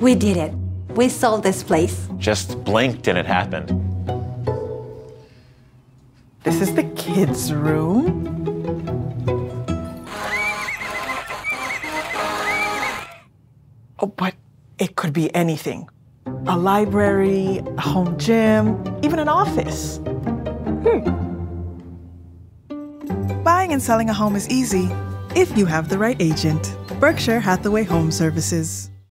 We did it. We sold this place. Just blinked and it happened. This is the kids' room. Oh, but it could be anything a library, a home gym, even an office. Hmm. Buying and selling a home is easy if you have the right agent. Berkshire Hathaway Home Services.